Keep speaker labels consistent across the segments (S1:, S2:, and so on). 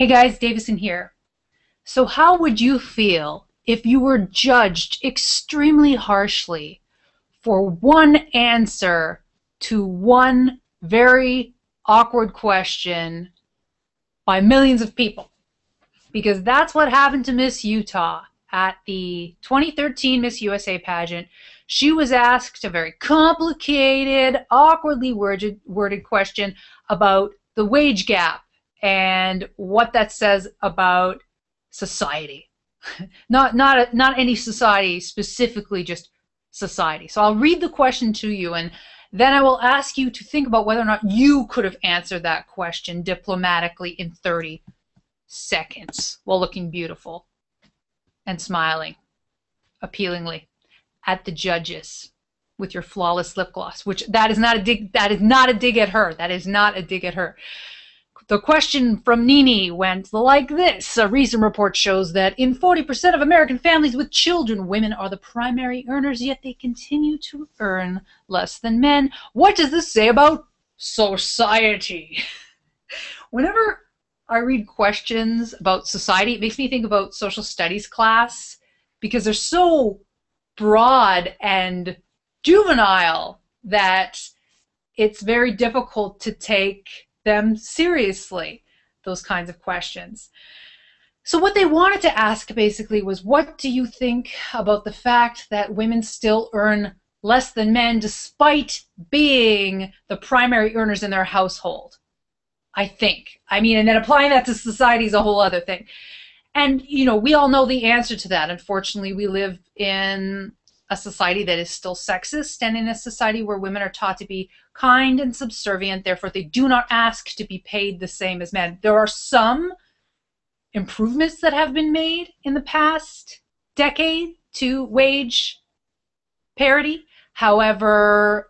S1: Hey guys, Davison here. So, how would you feel if you were judged extremely harshly for one answer to one very awkward question by millions of people? Because that's what happened to Miss Utah at the 2013 Miss USA pageant. She was asked a very complicated, awkwardly worded, worded question about the wage gap and what that says about society. not not not any society specifically, just society. So I'll read the question to you, and then I will ask you to think about whether or not you could have answered that question diplomatically in 30 seconds while looking beautiful and smiling appealingly at the judges with your flawless lip gloss which that is not a dig that is not a dig at her that is not a dig at her the question from Nene went like this. A recent report shows that in 40% of American families with children, women are the primary earners, yet they continue to earn less than men. What does this say about society? Whenever I read questions about society, it makes me think about social studies class because they're so broad and juvenile that it's very difficult to take them seriously, those kinds of questions. So, what they wanted to ask basically was what do you think about the fact that women still earn less than men despite being the primary earners in their household? I think. I mean, and then applying that to society is a whole other thing. And, you know, we all know the answer to that. Unfortunately, we live in a society that is still sexist and in a society where women are taught to be kind and subservient. Therefore, they do not ask to be paid the same as men. There are some improvements that have been made in the past decade to wage parity. However,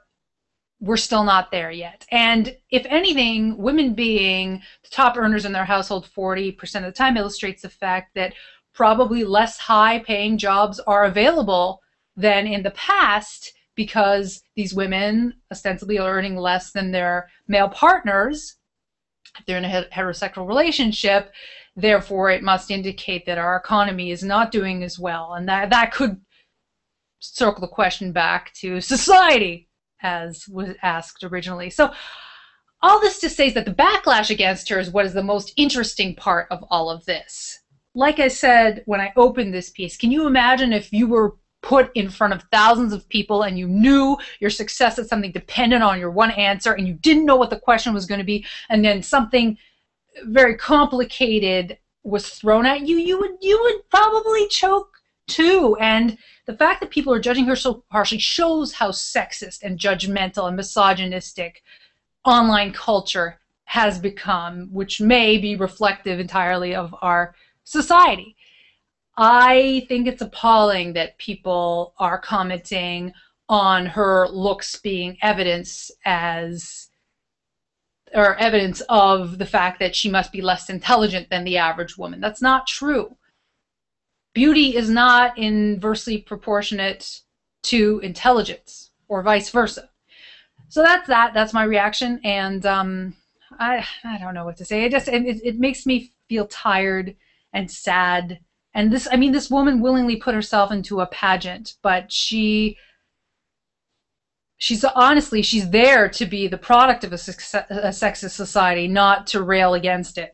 S1: we're still not there yet. And if anything, women being the top earners in their household 40% of the time illustrates the fact that probably less high paying jobs are available than in the past because these women ostensibly are earning less than their male partners. If they're in a heterosexual relationship therefore it must indicate that our economy is not doing as well. And that that could circle the question back to society as was asked originally. So all this to say is that the backlash against her is what is the most interesting part of all of this. Like i said when i opened this piece can you imagine if you were put in front of thousands of people and you knew your success at something depended on your one answer and you didn't know what the question was going to be and then something very complicated was thrown at you you would you would probably choke too. And the fact that people are judging her so harshly shows how sexist and judgmental and misogynistic online culture has become which may be reflective entirely of our society I think it's appalling that people are commenting on her looks being evidence as or evidence of the fact that she must be less intelligent than the average woman. That's not true. Beauty is not inversely proportionate to intelligence or vice versa. So that's that. That's my reaction, and um, I I don't know what to say. It just it, it makes me feel tired and sad and this i mean this woman willingly put herself into a pageant but she she's honestly she's there to be the product of a, success, a sexist society not to rail against it